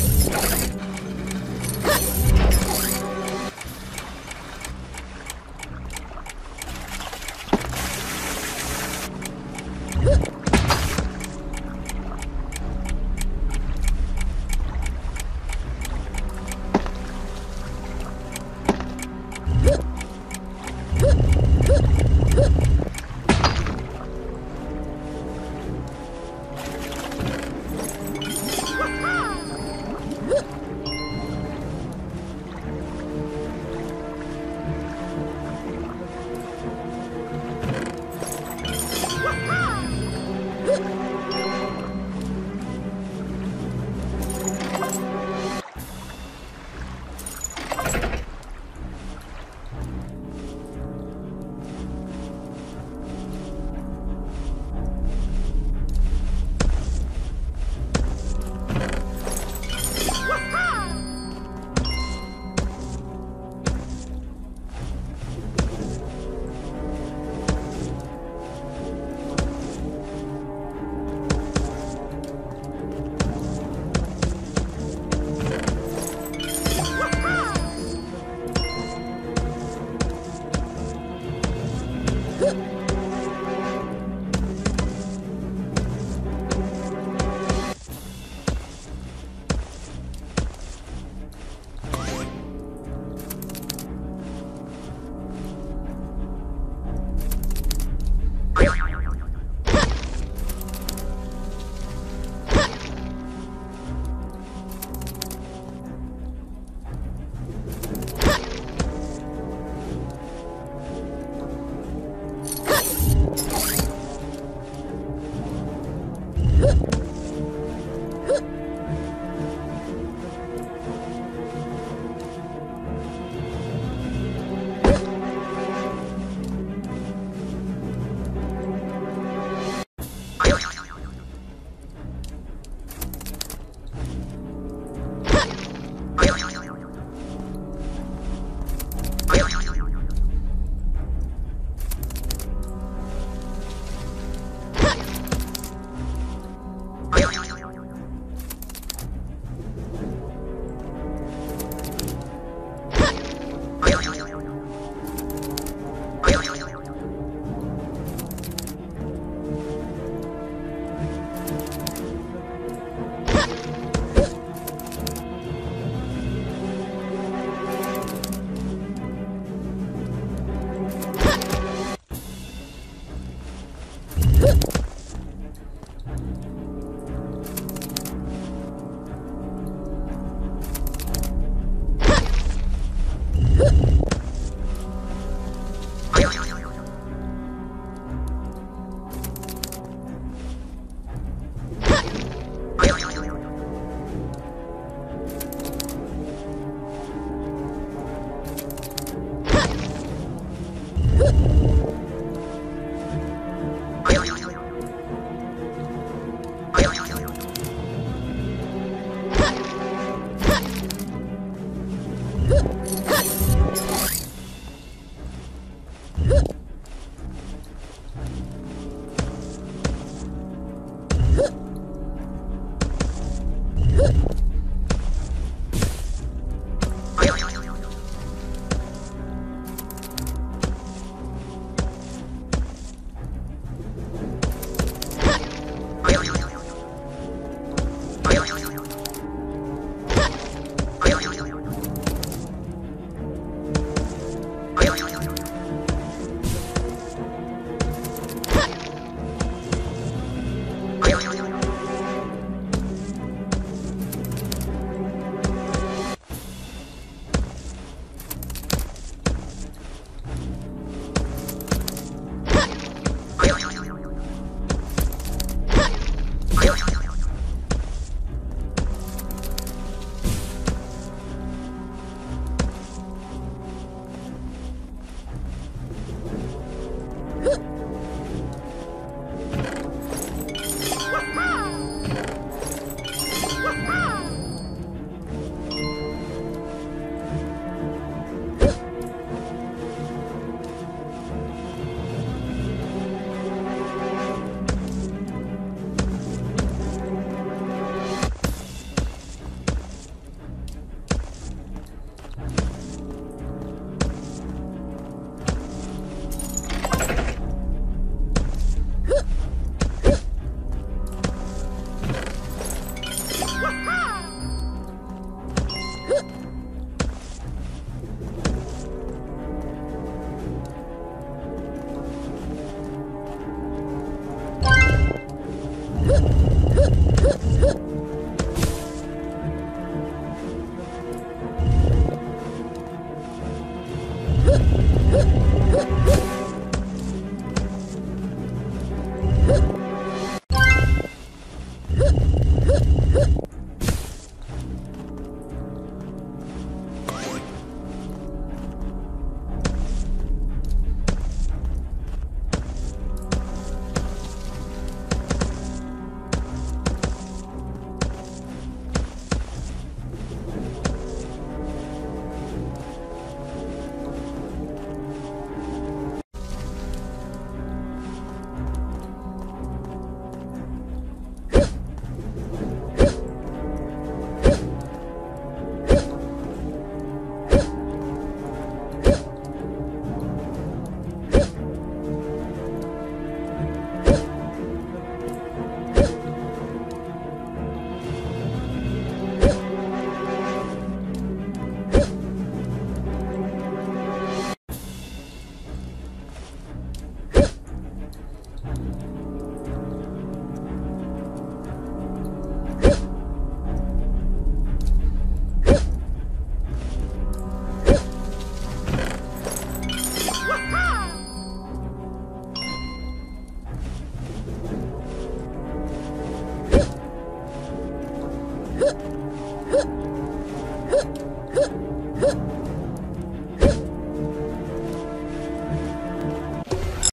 Let's go.